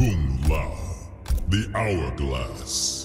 Kung Lao, the Hourglass.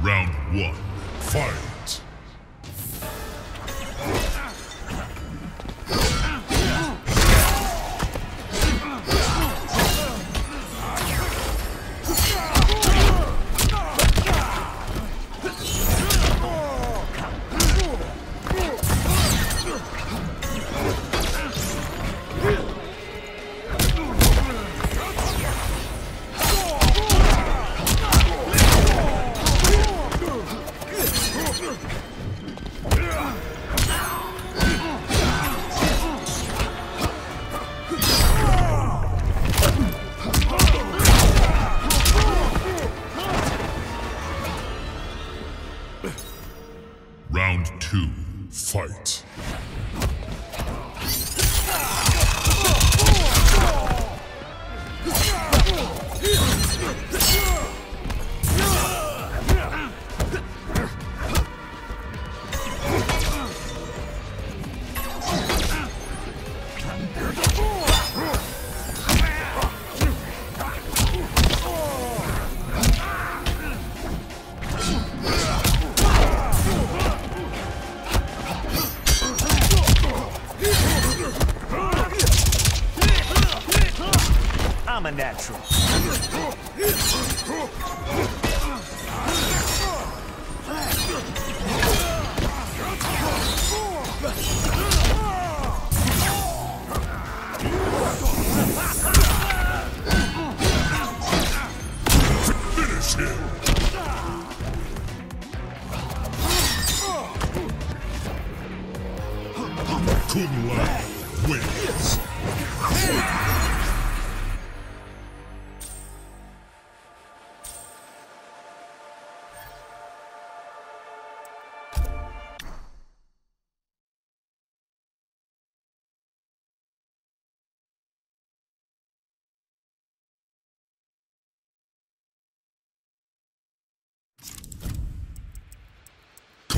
Round one, fight! Two, fight!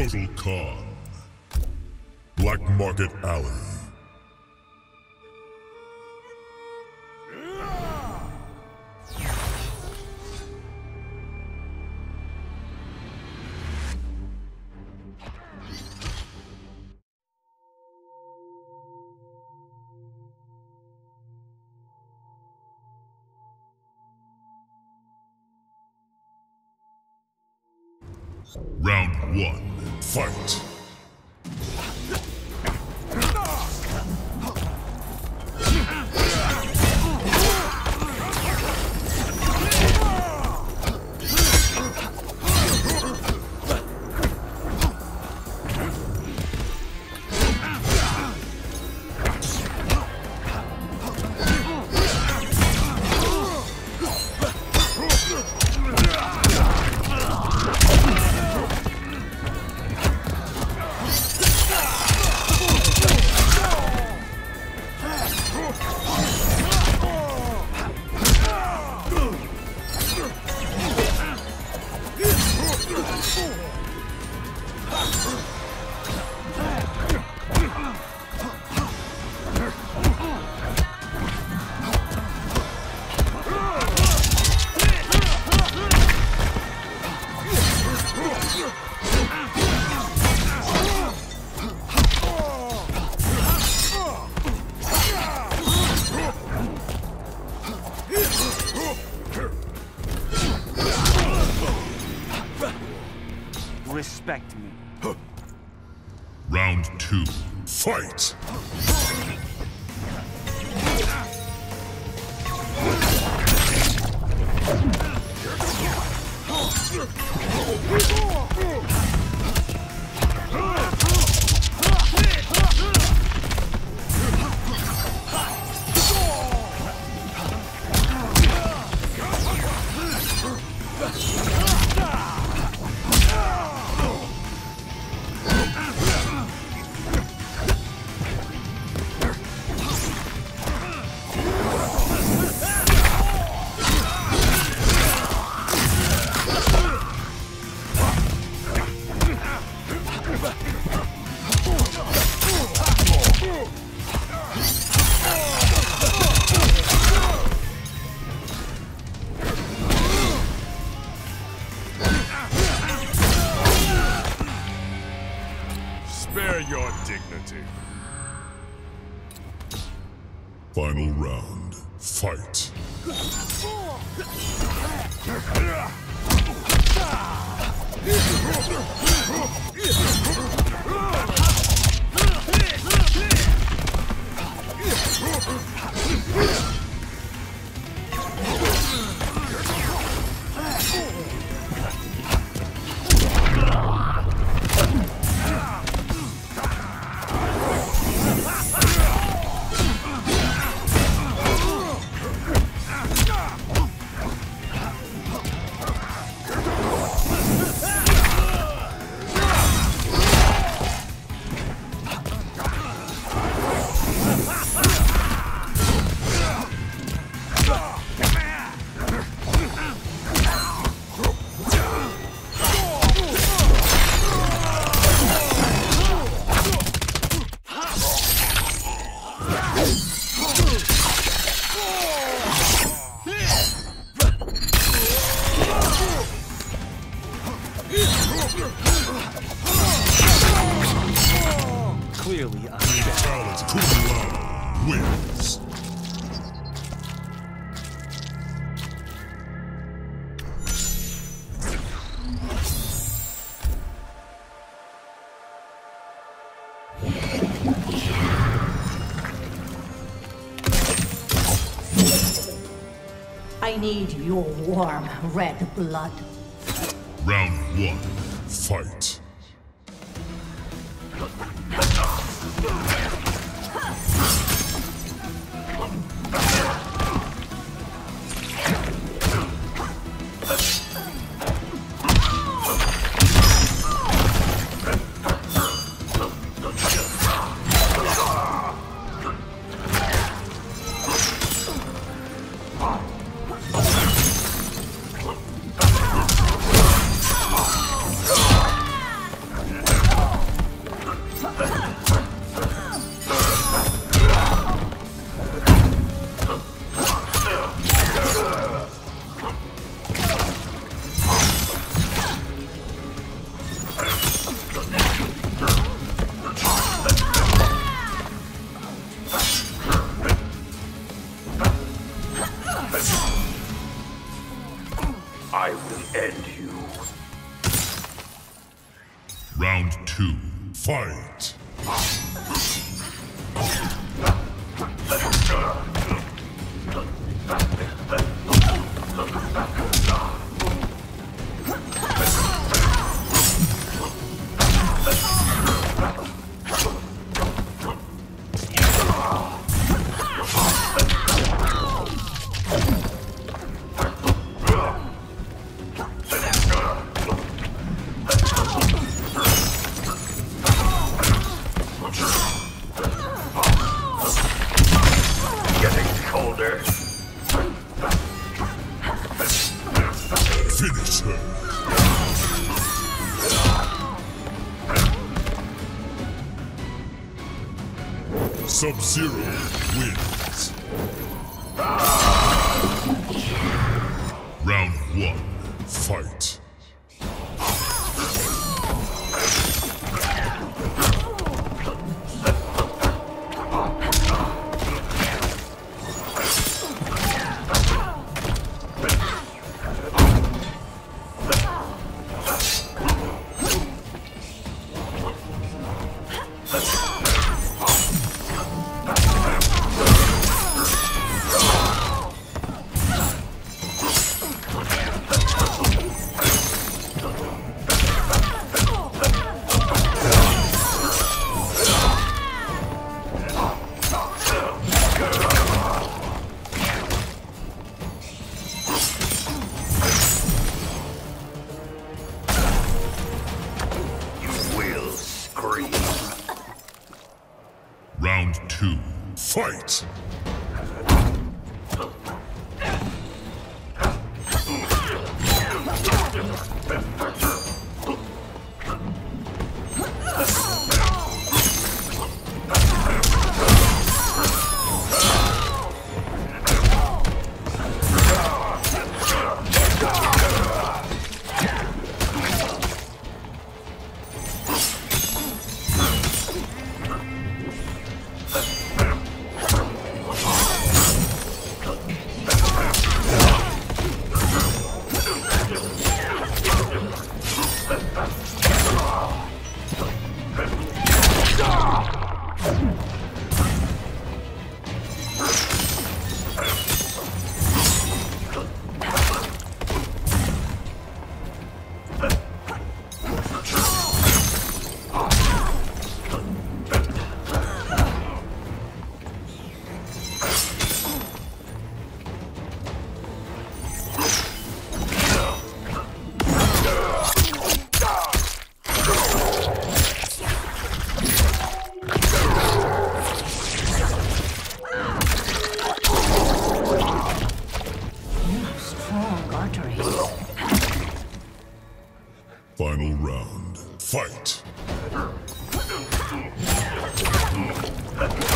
Kotal Khan. Black Market Alley. Respect me. Round two, fight. Clearly, I'm better. Balance Kung Lao wins. I need your warm red blood. Round one, fight. Round two, fight! Sub-Zero wins. Round one, fight. Final round, fight!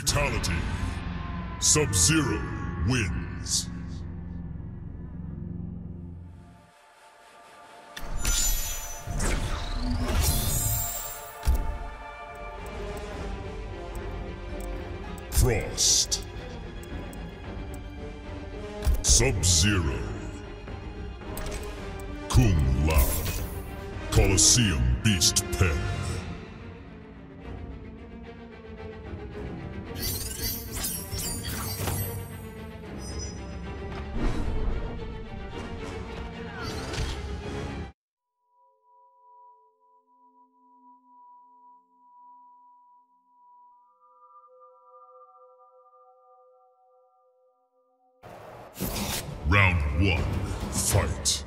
Fatality. Sub-Zero wins. Frost. Sub-Zero. Kung Lao. Colosseum Beast Pen. Round one, fight.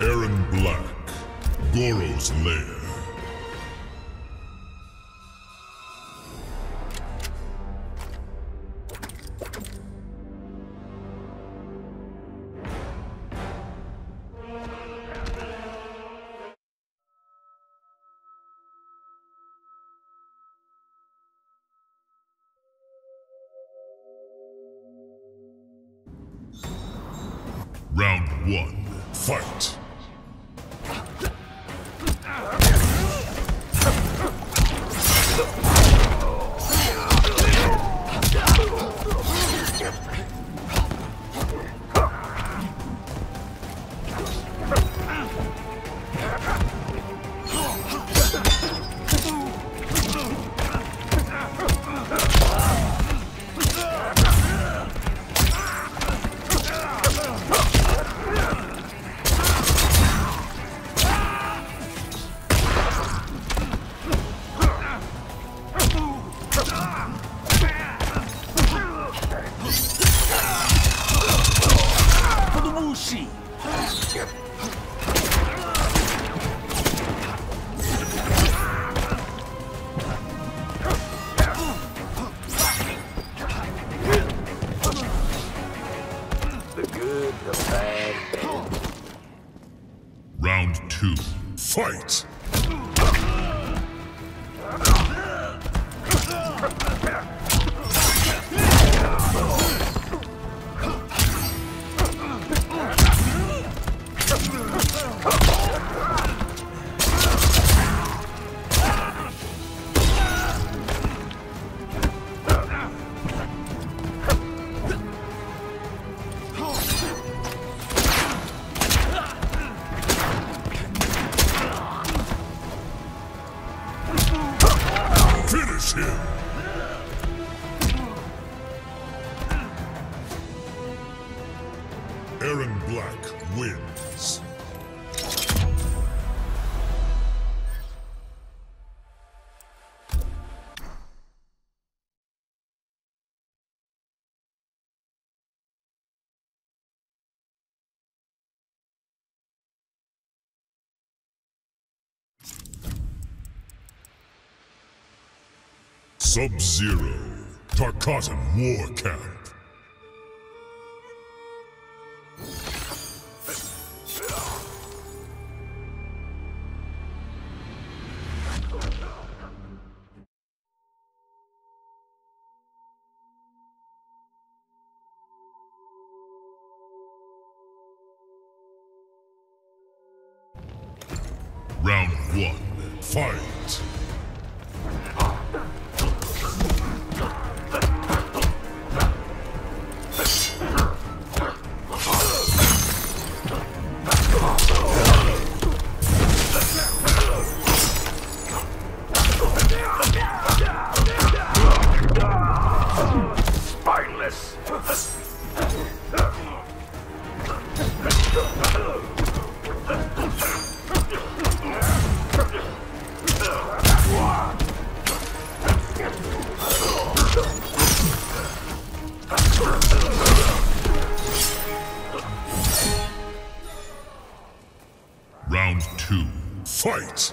Erron Black, Goro's Lair. Good, the bad, Round two. Fight! Erron Black wins. Sub-Zero, Tarkatan War Camp. Round one, fight! Round two, fight!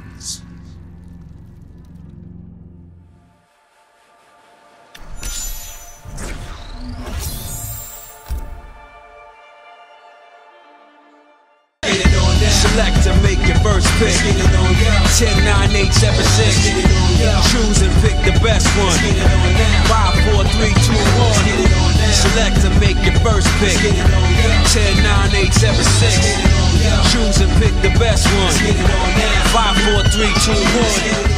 6. Choose and pick the best one. 5, 4, 3, 2, 1.